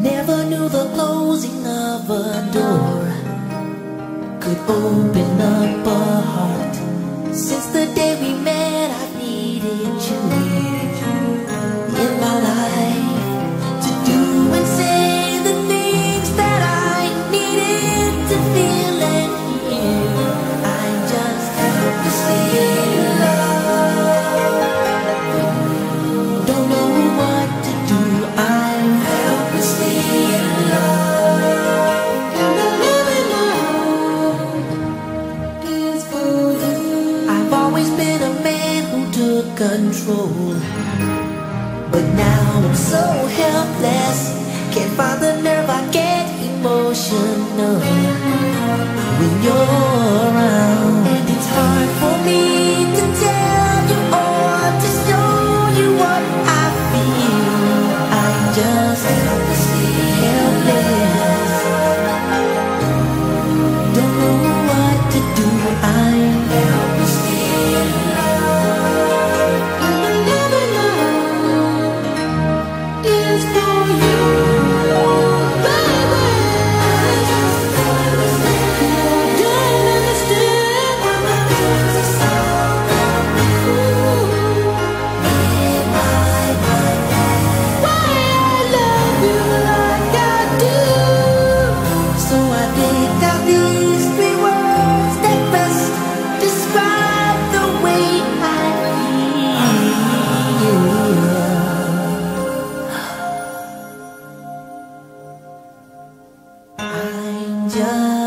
Never knew the closing of a door could open up a heart. control. But now I'm so helpless. Can't find the nerve, I get emotional. When you're 家。